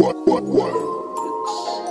what, what, what?